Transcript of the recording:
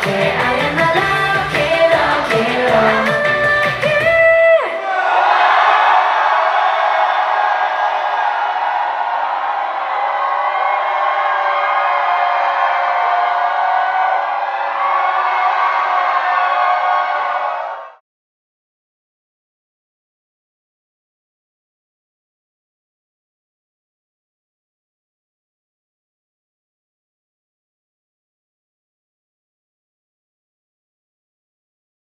okay.